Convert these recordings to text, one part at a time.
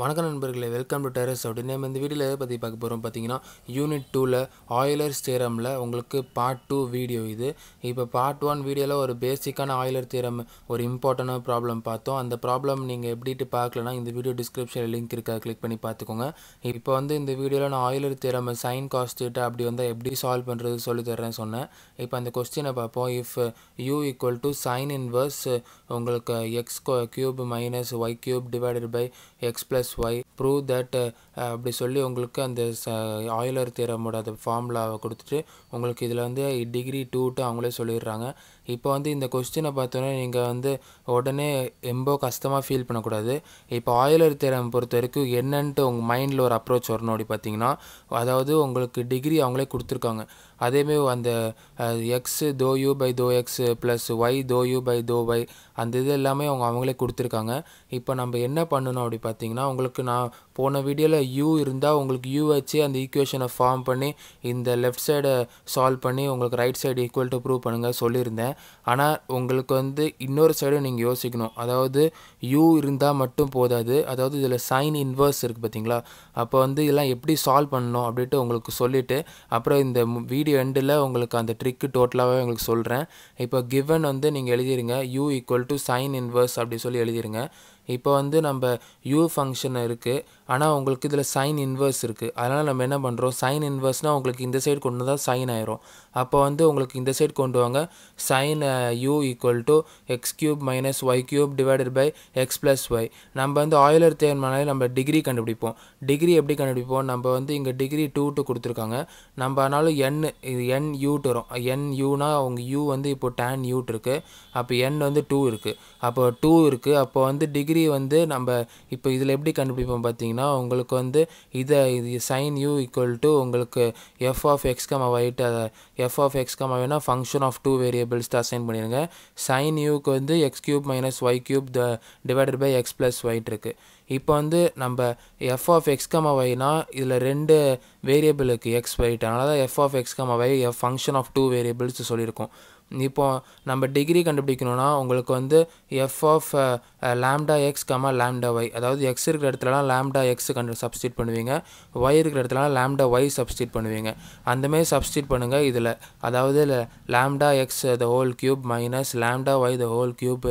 வணக்கம் நண்பர்களே welcome to terrace அப்படின்னு நம்ம இந்த வீடியோவில் எதை பற்றி பார்க்க போகிறோம் பார்த்தீங்கன்னா யூனிட் டூவில் ஆயிலர் ஸ்டேரமில் உங்களுக்கு பார்ட் டூ வீடியோ இது. இப்போ பார்ட் ஒன் வீடியோவில் ஒரு பேசிக்கான ஆயிலர் தேரம் ஒரு இம்பார்ட்டண்டான ப்ராப்ளம் பார்த்தோம். அந்த ப்ராப்ளம் நீங்கள் எப்படிட்டு பார்க்கலனா இந்த வீடியோ டிஸ்கிரிப்ஷனில் லிங்க் இருக்கா கிளிக் பண்ணி பார்த்துக்கோங்க. இப்போ வந்து இந்த வீடியோவில் நான் ஆயிலர் தேரம் சைன் காஸ்ட்டு அப்படி வந்தால் எப்படி சால்வ் பண்ணுறது சொல்லி தர்றேன்னு சொன்னேன். இப்போ அந்த கொஸ்டினை பார்ப்போம். If U equal to sine inverse உங்களுக்கு X cube minus Y cube divided by X plus Y prove that அப்படி சொல்லி உங்களுக்கு அந்த ச ஆயிலர் தேரமோட அந்த ஃபார்முலாவை கொடுத்துட்டு உங்களுக்கு இதில் வந்து டிகிரி டூட்டு அவங்களே சொல்லிடுறாங்க. இப்போ வந்து இந்த கொஸ்டினை பார்த்தோன்னே நீங்கள் வந்து உடனே ரொம்ப கஷ்டமாக ஃபீல் பண்ணக்கூடாது. இப்போ ஆயிலர் தேரம் பொறுத்த வரைக்கும் என்னன்ட்டு உங்கள் மைண்டில் ஒரு அப்ரோச் வரணும் அப்படி பார்த்தீங்கன்னா அதாவது உங்களுக்கு டிகிரி அவங்களே கொடுத்துருக்காங்க. அதேமாரி அந்த எக்ஸ் தோ யூ பை தோ X plus Y though you by தோ ஒய் அந்த இது எல்லாமே அவங்க அவங்களே கொடுத்துருக்காங்க. இப்போ நம்ம என்ன பண்ணணும் அப்படி பார்த்தீங்கன்னா உங்களுக்கு நான் போன வீடியோவில் யூ இருந்தால் உங்களுக்கு யூ வச்சு அந்த ஈக்குவேஷனை ஃபார்ம் பண்ணி இந்த லெஃப்ட் சைடை சால்வ் பண்ணி உங்களுக்கு right side equal to prove பண்ணுங்கள் சொல்லியிருந்தேன். ஆனால் உங்களுக்கு வந்து இன்னொரு சைடும் நீங்கள் யோசிக்கணும். அதாவது யூ இருந்தால் மட்டும் போதாது. அதாவது இதில் சைன் இன்வர்ஸ் இருக்குது பார்த்தீங்களா அப்போ வந்து இதெல்லாம் எப்படி சால்வ் பண்ணணும் அப்படின்ட்டு உங்களுக்கு சொல்லிவிட்டு அப்புறம் இந்த வீடியோ எண்டில் உங்களுக்கு அந்த ட்ரிக்கு டோட்டலாகவே உங்களுக்கு சொல்கிறேன் இப்போ கிவன் வந்து நீங்கள் எழுதிடுங்க U equal to sine inverse அப்படி சொல்லி எழுதிடுங்க இப்போ வந்து நம்ம யூ ஃபங்க்ஷன் இருக்குது ஆனால் உங்களுக்கு இதில் சைன் இன்வர்ஸ் இருக்குது அதனால் நம்ம என்ன பண்ணுறோம் சைன் இன்வர்ஸ்னால் உங்களுக்கு இந்த சைடு கொண்டு வந்தால் சைன் ஆயிரும். அப்போ வந்து உங்களுக்கு இந்த சைடு கொண்டு வாங்க. Sine U equal to X cube minus Y cube divided by X plus Y நம்ம வந்து ஆயிலர் தேர்மானாலே நம்ம டிகிரி கண்டுபிடிப்போம். டிகிரி எப்படி கண்டுபிடிப்போம்? நம்ம வந்து இங்கே டிகிரி டூ டு கொடுத்துருக்காங்க. நம்ம ஆனாலும் என் இது என் யூட் வரும். என் யூனா அவங்க யூ வந்து இப்போ டேன் யூட் இருக்குது அப்போ என் வந்து டூ இருக்குது அப்போ டூ இருக்குது அப்போ வந்து டிகிரி டிகிரி வந்து நம்ம இப்போ இதில் எப்படி கண்டுபிடிப்போம் பார்த்தீங்கன்னா உங்களுக்கு வந்து இதை இது சைன் யூ ஈக்குவல் டு உங்களுக்கு f of x comma y அதை எஃப் ஆஃப் எக்ஸ் கமா வேணால் ஃபங்க்ஷன் ஆஃப் டூ வேரியபிள்ஸ் தான் அசைன் பண்ணிடுங்க. சைன் யூக்கு வந்து x cube minus y cube the divided by x plus y இருக்குது இப்போ வந்து நம்ம எஃப் ஆஃப் எக்ஸ் கமா ஒய்னா இதில் ரெண்டு வேரியபிள் இருக்குது எக்ஸ் ஒயிட் அதனால தான் f of x comma y f function of two variables சொல்லியிருக்கோம். இப்போ நம்ம டிகிரி கண்டுபிடிக்கணும்னா உங்களுக்கு வந்து f of lambda x comma lambda y அதாவது எக்ஸ் இருக்கிற இடத்துலலாம் லேம்டா எக்ஸ் கண்டு சப்ஸ்டியூட் பண்ணுவீங்க. ஒய் இருக்கிற இடத்துலலாம் லேம்டா ஒய் சப்ஸ்டியூட் பண்ணுவீங்க. அந்தமாரி சப்ஸ்டியூட் பண்ணுங்கள் இதில். அதாவது lambda x the whole cube minus lambda y the whole cube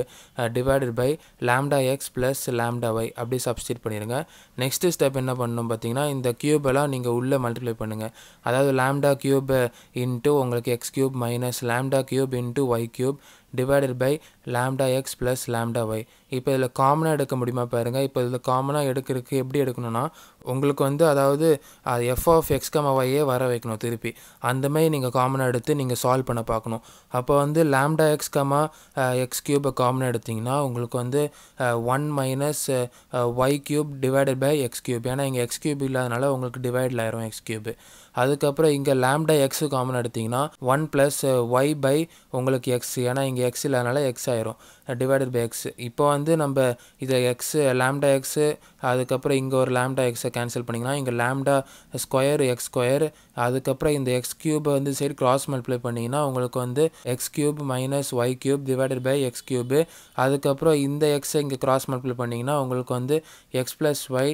divided by lambda x plus lambda y அப்படி சப்ஸ்டியூட் பண்ணிடுங்க. நெக்ஸ்ட்டு ஸ்டெப் என்ன பண்ணணும் பார்த்தீங்கன்னா இந்த க்யூபெல்லாம் நீங்கள் உள்ளே மல்டிப்ளை பண்ணுங்கள் அதாவது லேம்டா க்யூப் இன்ட்டு உங்களுக்கு x cube minus lambda cube cube into y cube divided by lambda x plus lambda y இப்போ இதில் காமனாக எடுக்க முடியுமா பாருங்கள் இப்போ இதில் காமனாக எடுக்கிறதுக்கு எப்படி எடுக்கணும்னா உங்களுக்கு வந்து அதாவது அது எஃப் ஆஃப் எக்ஸ் கம ஒய்யே வர வைக்கணும் திருப்பி. அந்தமாதிரி நீங்கள் காமனாக எடுத்து நீங்கள் சால்வ் பண்ண பார்க்கணும். அப்போ வந்து லேம்டா எக்ஸ் கமா எக்ஸ் கியூபை காமனாக எடுத்திங்கன்னா உங்களுக்கு வந்து one minus y cube divided by x cube ஏன்னா இங்கே எக்ஸ் கியூப் இல்லாதனால உங்களுக்கு டிவைடில் ஆயிரும் எக்ஸ் கியூப் அதுக்கப்புறம் இங்கே லேம்டா எக்ஸு காமன் எடுத்திங்கன்னா ஒன் ப்ளஸ் ஒய் பை உங்களுக்கு எக்ஸ் ஏன்னா இங்கே எக்ஸ் இல்லாதனால எக்ஸ் ஆயிரும். டிவைடட் பை எக்ஸ் இப்போ வந்து நம்ம இதை எக்ஸு லேம்டா எக்ஸு அதுக்கப்புறம் இங்கே ஒரு லேம்டா எக்ஸை கேன்சல் பண்ணிங்கன்னா இங்கே லேம்டா ஸ்கொயர் எக்ஸ் ஸ்கொயர் அதுக்கப்புறம் இந்த எக்ஸ் கியூபை வந்து சைடு கிராஸ் மல்டிப்ளை பண்ணிங்கன்னா உங்களுக்கு வந்து x cube minus y cube divided by x cube அதுக்கப்புறம் இந்த எக்ஸை இங்கே கிராஸ் மல்டிப்ளை பண்ணிங்கன்னா உங்களுக்கு வந்து x plus y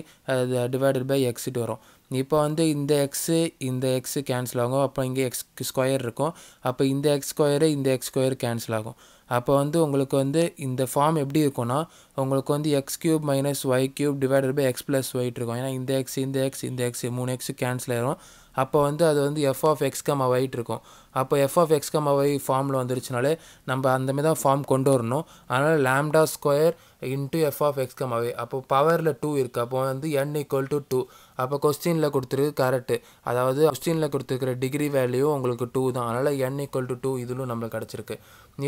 divided by exit வரும். இப்போ வந்து இந்த எக்ஸு இந்த எக்ஸு கேன்சல் ஆகும். அப்போ இங்கே எக்ஸ் ஸ்கொயர் இருக்கும். அப்போ இந்த எக்ஸ் ஸ்கொயரு இந்த எக்ஸ் ஸ்கொயர் கேன்சல் ஆகும். அப்போ வந்து உங்களுக்கு வந்து இந்த ஃபார்ம் எப்படி இருக்கும்னா உங்களுக்கு வந்து x cube minus y cube divided by x plus y இருக்கும். ஏன்னா இந்த எக்ஸ் இந்த எக்ஸ் இந்த எக்ஸ் மூணு எக்ஸ் கேன்சல் ஆயிரும். அப்போ வந்து அது வந்து f of x comma y இருக்கும். அப்போ f of x comma y ஃபார்மில் வந்துருச்சுனாலே நம்ம அந்தமாரி தான் ஃபார்ம் கொண்டு வரணும். அதனால் lambda square into f of x comma y அப்போ பவரில் டூ இருக்குது அப்போ வந்து என் ஈக்குவல் டு டூ அப்போ கொஸ்டினில் கொடுத்துருக்கு கரெக்டு அதாவது கொஸ்டினில் கொடுத்துருக்கிற டிகிரி வேல்யூ உங்களுக்கு டூ தான். அதனால் என் ஈக்குவல் டு டூ இதிலும் நம்மளுக்கு கிடச்சிருக்கு.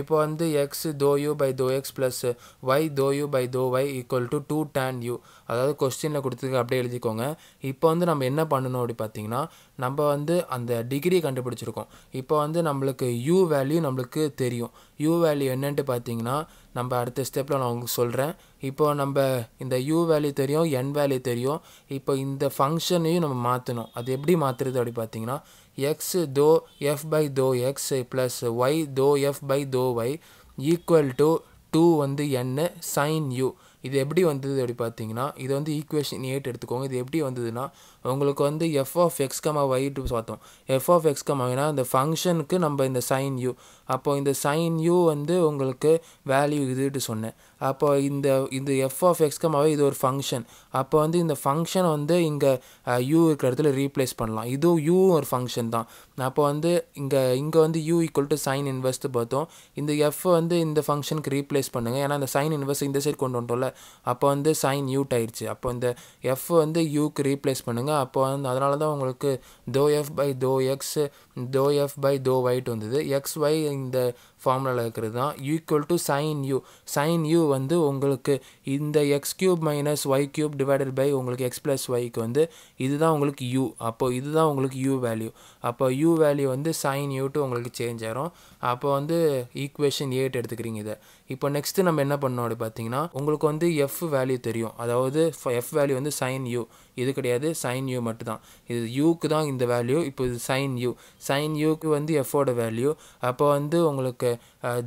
இப்போ வந்து x doe u by doe x plus y doe u by doe y equal to two tan u அதாவது கொஸ்டினில் கொடுத்துருக்கு அப்படியே எழுதிக்கோங்க. இப்போ வந்து நம்ம என்ன பண்ணணும் அப்படி பார்த்தீங்கன்னா நம்ம வந்து அந்த டிகிரி கண்டுபிடிச்சிருக்கோம். இப்போ வந்து நம்மளுக்கு யூ வேல்யூ நம்மளுக்கு தெரியும். யூ வேல்யூ என்னன்ட்டு பார்த்தீங்கன்னா நம்ம அடுத்த ஸ்டெப்பில் நான் உங்களுக்கு சொல்கிறேன் இப்போ நம்ம இந்த யூ வேல்யூ தெரியும் என் வேல்யூ தெரியும். இப்போ இந்த ஃபங்க்ஷனையும் நம்ம மாற்றணும் அது எப்படி மாற்றுறது அப்படி பார்த்தீங்கன்னா x doe f by doe x plus y doe f by doe y equal to two வந்து என்ன சைன் யூ இது எப்படி வந்தது அப்படி பார்த்தீங்கன்னா இது வந்து ஈக்குவேஷன் எயிட் எடுத்துக்கோங்க. இது எப்படி வந்ததுன்னா உங்களுக்கு வந்து எஃப் ஆஃப் எக்ஸ் கமா ஒய்ட்டு பார்த்தோம். எஃப் ஆஃப் எக்ஸ் கமானா இந்த ஃபங்க்ஷனுக்கு நம்ம இந்த சைன் யூ அப்போது இந்த சைன் யூ வந்து உங்களுக்கு வேல்யூ இதுட்டு சொன்னேன். அப்போ இந்த இந்த எஃப் ஆஃப் எக்ஸ்கமாவே இது ஒரு ஃபங்க்ஷன் அப்போ வந்து இந்த ஃபங்க்ஷன் வந்து இங்கே யூ இருக்கிற இடத்துல ரீப்ளேஸ் பண்ணலாம். இதுவும் யூ ஒரு ஃபங்க்ஷன் தான். அப்போ வந்து இங்கே இங்கே வந்து யூ ஈக்குவல் டு சைன் இன்வெஸ்ட் பார்த்தோம். இந்த எஃப் வந்து இந்த ஃபங்க்ஷனுக்கு ரீப்ளேஸ் பண்ணுங்கள் ஏன்னா அந்த சைன் இன்வெஸ்ட் இந்த சைடு கொண்டு வந்துட்டோம்ல அப்போ வந்து சைன் யூட் ஆயிடுச்சு. அப்போ இந்த எஃப் வந்து யூக்கு ரீப்ளேஸ் பண்ணுங்கள் அப்போ வந்து அதனால தான் உங்களுக்கு doe f by doe x doe f by doe y வந்தது. எக்ஸ் ஒய் இந்த ஃபார்முலாவில் இருக்கிறது தான் equal to sine u sine u வந்து உங்களுக்கு இந்த x cube minus y cube divided by உங்களுக்கு எக்ஸ் ப்ளஸ் ஒய்க்கு வந்து இதுதான் உங்களுக்கு யூ அப்போ இதுதான் உங்களுக்கு யூ வேல்யூ அப்போ யூ வேல்யூ வந்து சைன் யூ டு உங்களுக்கு சேஞ்ச் ஆகிரும் அப்போ வந்து ஈக்குவேஷன் எயிட் எடுத்துக்கிறீங்க இதை. இப்போ நெக்ஸ்ட்டு நம்ம என்ன பண்ணோம் அப்படி பார்த்தீங்கன்னா உங்களுக்கு வந்து எஃப் வேல்யூ தெரியும். அதாவது எஃப் வேல்யூ வந்து சைன் யூ இது கிடையாது சைன் யூ மட்டும் தான் இது யூக்கு தான் இந்த வேல்யூ இப்போ இது சைன் யூ சைன் யூக்கு வந்து எஃபோட வேல்யூ அப்போ வந்து உங்களுக்கு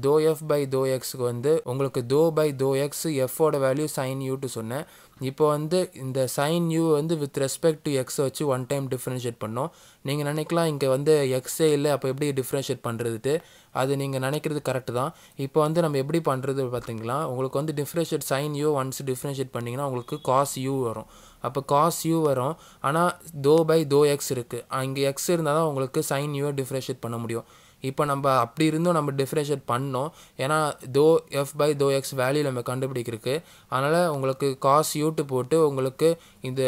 தோ எஃப் பை தோ எக்ஸுக்கு வந்து உங்களுக்கு தோ பை தோ எக்ஸ் எஃபோட வேல்யூ சைன் யூட்டு சொன்னேன். இப்போ வந்து இந்த சைன் யூ வந்து வித் ரெஸ்பெக்ட் டு எக்ஸை வச்சு ஒன் டைம் டிஃப்ரென்ஷியேட் பண்ணோம். நீங்கள் நினைக்கலாம் இங்கே வந்து எக்ஸே இல்லை அப்போ எப்படி டிஃப்ரென்ஷியேட் பண்ணுறதுட்டு அது நீங்கள் நினைக்கிறது கரெக்டு தான். இப்போ வந்து நம்ம எப்படி பண்ணுறது பார்த்தீங்களா உங்களுக்கு வந்து differentiate sine u once differentiate பண்ணிங்கன்னா உங்களுக்கு காஸ் யூ வரும். அப்போ காஸ் யூ வரும். ஆனால் தோ பை தோ எக்ஸ் இருக்குது இங்கே எக்ஸ் இருந்தால் தான் உங்களுக்கு சைன் யூவை டிஃப்ரென்ஷியேட் பண்ண முடியும். இப்போ நம்ம அப்படி இருந்தும் நம்ம டிஃப்ரென்ஷியேட் பண்ணோம். ஏன்னா doe f by doe x value நம்ம கண்டுபிடிக்கிறதுக்கு. அதனால் உங்களுக்கு காஸ் யூட்டு போட்டு உங்களுக்கு இந்த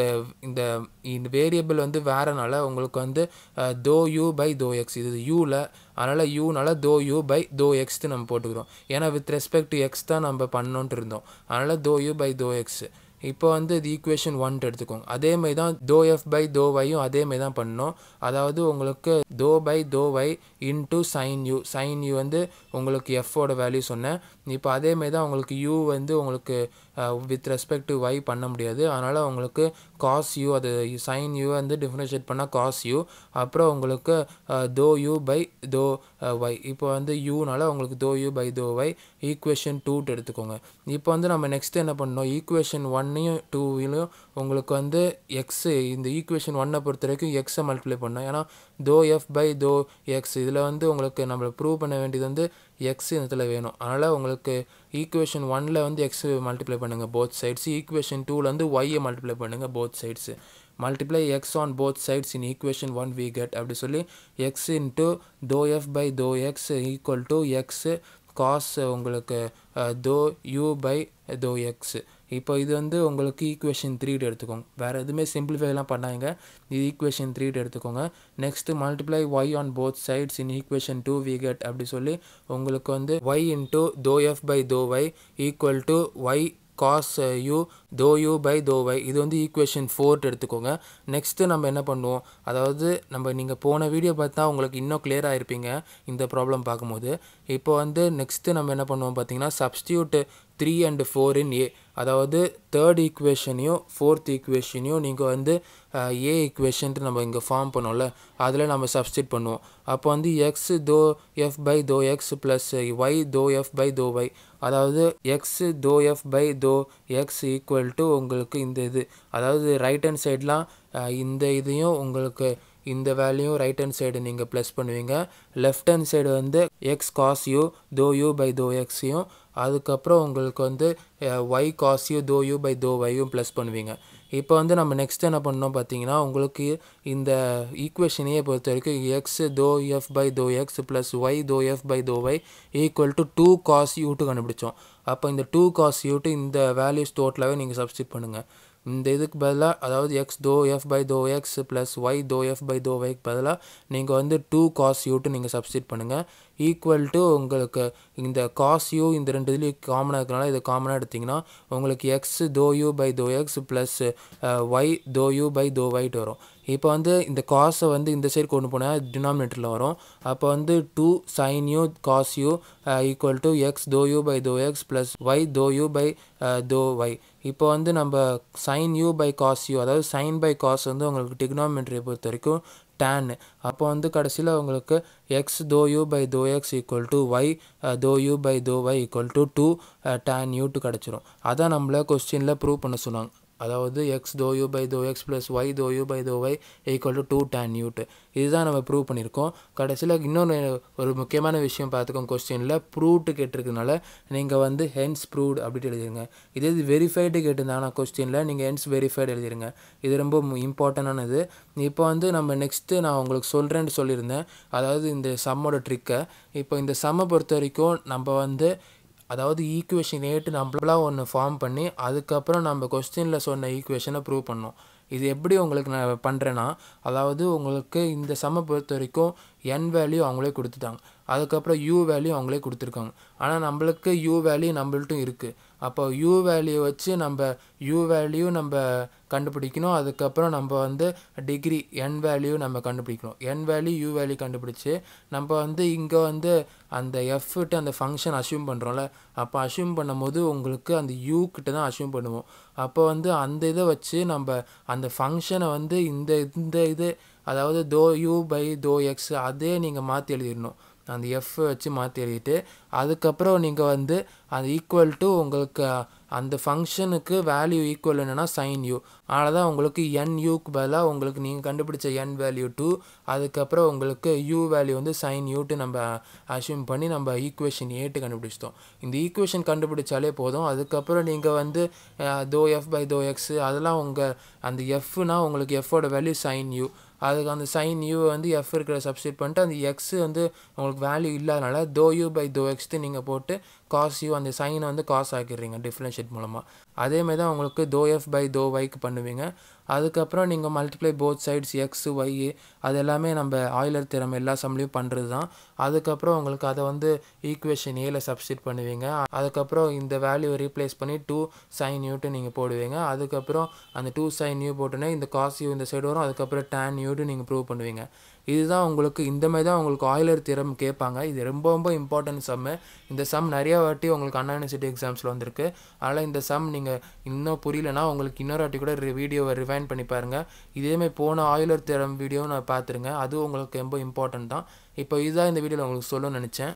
இந்த இந்த வேரியபிள் வந்து வேறனால உங்களுக்கு வந்து தோ யூ பை தோ எக்ஸ் இது யூவில் அதனால் யூனால தோ யூ பை தோ எக்ஸ்ட்டு நம்ம போட்டுக்கிறோம். ஏன்னா வித் ரெஸ்பெக்ட் டு எக்ஸ் தான் நம்ம பண்ணோன்ட்டு இருந்தோம். அதனால் தோ யூ பை தோ எக்ஸ் இப்போ வந்து இது ஈக்குவேஷன் ஒன்ட்டு எடுத்துக்கோங்க. அதே மாதிரி தான் தோ எஃப் பை தோ வையும் அதே மாதிரி தான் பண்ணணும். அதாவது உங்களுக்கு doe by doe y into sine u sine u வந்து உங்களுக்கு எஃப்போட வேல்யூ சொன்னேன். இப்போ அதே மாதிரி தான் உங்களுக்கு யூ வந்து உங்களுக்கு வித் ரெஸ்பெக்ட் டு ஒய் பண்ண முடியாது. அதனால் உங்களுக்கு காஸ் யூ அது சைன் யூ வந்து டிஃப்ரென்ஷியேட் பண்ணால் காஸ் யூ அப்புறம் உங்களுக்கு தோ யூ பை தோ ஒய் இப்போ வந்து யூனால உங்களுக்கு doe u by doe y equation டூட்டு எடுத்துக்கோங்க. இப்போ வந்து நம்ம நெக்ஸ்ட் என்ன பண்ணோம் ஈக்குவேஷன் ஒன்னையும் டூவிலையும் உங்களுக்கு வந்து எக்ஸு இந்த ஈக்குவேஷன் ஒன்னை பொறுத்த வரைக்கும் எக்ஸை மல்டிப்ளை பண்ணோம் ஏன்னா தோ எஃப் பை தோ எக்ஸ் இதில் வந்து உங்களுக்கு நம்மளை ப்ரூவ் பண்ண வேண்டியது வந்து எக்ஸ் இதில் வேணும். அதனால் உங்களுக்கு ஈக்குவேஷன் ஒனில் வந்து எக்ஸ் மல்டிப்ளை பண்ணுங்கள் போத் சைட்ஸ் ஈக்குவேஷன் டூவில் வந்து ஒய்யை மல்டிப்ளை பண்ணுங்கள் both sides multiply x on both sides in equation one we get அப்படி சொல்லி x into doe f by doe x equal to x cos உங்களுக்கு தோ யூ பை தோ x இப்போ இது வந்து உங்களுக்கு ஈக்குவேஷன் த்ரீட் எடுத்துக்கோங்க. வேறு எதுவுமே சிம்பிளிஃபைலாம் பண்ணாங்க இது ஈக்குவேஷன் த்ரீட் எடுத்துக்கோங்க. Next multiply y on both sides in equation two we get அப்படி சொல்லி உங்களுக்கு வந்து y into doe f by doe y equal to y cos u doe u by doe y இது வந்து ஈக்குவேஷன் ஃபோர்ட் எடுத்துக்கோங்க. Next நம்ம என்ன பண்ணுவோம்? அதாவது நம்ம நீங்கள் போன வீடியோ பார்த்தா உங்களுக்கு இன்னும் கிளியராக இருப்பீங்க இந்த ப்ராப்ளம் பார்க்கும்போது. இப்போ வந்து நெக்ஸ்ட்டு நம்ம என்ன பண்ணுவோம் பார்த்தீங்கன்னா substitute three and four in a அதாவது தேர்ட் ஈக்குவேஷனையும் ஃபோர்த் ஈக்குவேஷனையும் நீங்கள் வந்து ஏ ஈக்குவேஷன்ட்டு நம்ம இங்கே ஃபார்ம் பண்ணோம்ல அதில் நம்ம சப்ஸ்டியூட் பண்ணுவோம். அப்போ வந்து x doe f by doe x plus y doe f by doe y அதாவது x doe f by doe x equal to உங்களுக்கு இந்த இது. அதாவது ரைட் ஹேண்ட் சைட்லாம் இந்த இதையும் உங்களுக்கு இந்த வேல்யூ ரைட் ஹேண்ட் சைடு நீங்கள் ப்ளஸ் பண்ணுவீங்க. லெஃப்ட் ஹேண்ட் சைடு வந்து x cos u doe u by doe எக்ஸையும் அதுக்கப்புறம் உங்களுக்கு வந்து y cos u doe u by doe ஒய்யும் plus பண்ணுவீங்க. இப்போ வந்து நம்ம நெக்ஸ்ட் என்ன பண்ணோம் பார்த்தீங்கன்னா உங்களுக்கு இந்த ஈக்குவேஷனையே பொறுத்த வரைக்கும் x doe f by doe x plus y doe f by doe y equal to two cos யூட்டு கண்டுபிடிச்சோம். அப்போ இந்த டூ காஸ் யூட்டு இந்த வேல்யூஸ் டோட்டலாகவே நீங்கள் சப்ஸ்டியூட் பண்ணுங்கள் இந்த இதுக்கு பதிலாக அதாவது x doe f by doe x plus y doe f by doe ஒய்க்கு பதிலாக நீங்கள் வந்து டூ காஸ் யூட்டு நீங்கள் சப்ஸ்டியூட் பண்ணுங்கள் ஈக்குவல் டு உங்களுக்கு இந்த காஸ் யூ இந்த ரெண்டு இதுலேயும் காமனாக இருக்கிறனால இது காமனாக எடுத்திங்கன்னா உங்களுக்கு x doe u by doe x plus y doe u by doe white வரும். இப்போ வந்து இந்த காசை வந்து இந்த சைடு கொண்டு போனால் டினாமினேட்டரில் வரும். அப்போ வந்து two sine u cos u equal to x doe u by doe x plus y doe u by doe y இப்போ வந்து நம்ம sine u by cos u அதாவது சைன் பை காஸ் வந்து உங்களுக்கு டிக்னாமெண்ட்ரியை பொறுத்த வரைக்கும் டேன் அப்போ வந்து கடைசியில் உங்களுக்கு x doe u by doe x equal to y doe u by doe y equal to two tan யூட்டு கிடச்சிரும். அதான் நம்மளை கொஸ்டினில் ப்ரூவ் பண்ண சொன்னாங்க. அதாவது x doe u by doe x plus y doe u by doe y equal to two tan யூட்டு இதுதான் நம்ம prove பண்ணியிருக்கோம். கடைசியில் இன்னொன்று ஒரு முக்கியமான விஷயம் பார்த்துக்கோங்க கொஸ்டினில் ப்ரூவ்ட்டு கேட்டிருக்கனால நீங்கள் வந்து ஹென்ஸ் ப்ரூவ்டு அப்படின்ட்டு எழுதிருங்க. இதே இது வெரிஃபைடு கேட்டிருந்தாங்கன்னா கொஸ்டினில் நீங்கள் ஹென்ஸ் வெரிஃபைடு எழுதிருங்க. இது ரொம்ப இம்பார்ட்டண்டானது இப்போ வந்து நம்ம நெக்ஸ்ட்டு நான் உங்களுக்கு சொல்கிறேன்னு சொல்லியிருந்தேன். அதாவது இந்த சம்மோட ட்ரிக்கை இப்போ இந்த சம்மை பொறுத்த வரைக்கும் நம்ம வந்து அதாவது ஈக்குவேஷன் ஏட்டு நம்மளாக ஒன்று ஃபார்ம் பண்ணி அதுக்கப்புறம் நம்ம கொஸ்டினில் சொன்ன ஈக்குவேஷனை ப்ரூவ் பண்ணோம் இது எப்படி உங்களுக்கு நான் பண்ணுறேன்னா அதாவது உங்களுக்கு இந்த சம்மை பொறுத்த வரைக்கும் என் வேல்யூ அவங்களே கொடுத்துட்டாங்க. அதுக்கப்புறம் யூ வேல்யூ அவங்களே கொடுத்துருக்காங்க. ஆனால் நம்மளுக்கு யூ வேல்யூ நம்மள்ட்டும் இருக்குது அப்போ யூ வேல்யூ வச்சு நம்ம யூ வேல்யூ நம்ம கண்டுபிடிக்கணும். அதுக்கப்புறம் நம்ம வந்து டிகிரி என் வேல்யூ நம்ம கண்டுபிடிக்கணும். என் வேல்யூ யூ வேல்யூ கண்டுபிடிச்சி நம்ம வந்து இங்கே வந்து அந்த எஃப்ட்டு அந்த ஃபங்க்ஷன் அசியூம் பண்ணுறோம்ல அப்போ அசியூம் பண்ணும்போது உங்களுக்கு அந்த யூ கிட்ட தான் அசியூம் பண்ணுவோம். அப்போ வந்து அந்த இதை வச்சு நம்ம அந்த ஃபங்க்ஷனை வந்து இந்த இந்த இது அதாவது தோ யூ பை தோ எக்ஸ் அதே நீங்கள் மாற்றி எழுதிடணும். அந்த எஃப் வச்சு மாற்றி எழுதிட்டு அதுக்கப்புறம் நீங்கள் வந்து அந்த ஈக்குவல் டு உங்களுக்கு அந்த ஃபங்க்ஷனுக்கு வேல்யூ ஈக்குவல் என்னென்னா சைன் யூ அதனால தான் உங்களுக்கு என் யூக்கு பதிலாக உங்களுக்கு நீங்கள் கண்டுபிடிச்ச என் வேல்யூ டூ அதுக்கப்புறம் உங்களுக்கு யூ வேல்யூ வந்து சைன் யூட்டு நம்ம அசியூம் பண்ணி நம்ம ஈக்குவேஷன் ஏட்டு கண்டுபிடிச்சிட்டோம். இந்த ஈக்குவேஷன் கண்டுபிடிச்சாலே போதும். அதுக்கப்புறம் நீங்கள் வந்து தோ எஃப் பை தோ எக்ஸ் அதெல்லாம் உங்கள் அந்த எஃப்னால் உங்களுக்கு எஃபோட வேல்யூ சைன் யூ அதுக்கு அந்த சைன் யூ வந்து எஃப் இருக்கிற சப்ஸ்டியூட் பண்ணிட்டு அந்த எக்ஸ் வந்து உங்களுக்கு வேல்யூ இல்லாதனால தோ யூ பை தோ எக்ஸ்ட்டு நீங்கள் போட்டு காஸ் யூ அந்த சைனை வந்து காஸ் ஆக்கிடுறீங்க டிஃப்ரென்ஷியேட் மூலமாக அதேமாதிரி தான் உங்களுக்கு தோ எஃப் பை தோ வைக்கு பண்ணுவீங்க. அதுக்கப்புறம் நீங்கள் multiply both sides x y அது எல்லாமே நம்ம ஆயிலர் திறமை எல்லா சம்லேயும் பண்ணுறது தான் அதுக்கப்புறம் உங்களுக்கு அதை வந்து ஈக்குவேஷன் ஏல சப்ஸ்டியூட் பண்ணுவீங்க. அதுக்கப்புறம் இந்த வேல்யூவை ரீப்ளேஸ் பண்ணி டூ சைன் யூட்டு நீங்கள் போடுவீங்க. அதுக்கப்புறம் அந்த டூ சைன் யூ போட்டோன்னே இந்த காஸ் யூ இந்த சைடு வரும். அதுக்கப்புறம் டேன் யூட்டு நீங்கள் ப்ரூவ் பண்ணுவீங்க. இதுதான் உங்களுக்கு இந்த மாதிரி தான் உங்களுக்கு ஆயிலர் திறம் கேட்பாங்க. இது ரொம்ப ரொம்ப இம்பார்ட்டன்ட் சம்மு இந்த சம் நிறைய வாட்டி உங்களுக்கு அண்ணா யூனிவர்சிட்டி எக்ஸாம்ஸில் வந்திருக்கு. அதனால் இந்த சம் நீங்கள் இன்னும் புரியலனா உங்களுக்கு இன்னொரு வாட்டி கூட வீடியோவை ரிவைன் பண்ணி பாருங்கள் இதேமாதிரி போன ஆயிலர் திறம் வீடியோவும் நான் பார்த்துருங்க. அதுவும் உங்களுக்கு ரொம்ப இம்பார்ட்டன்ட் தான். இப்போ இதுதான் இந்த வீடியோவில் உங்களுக்கு சொல்லணும்னு நினச்சேன்.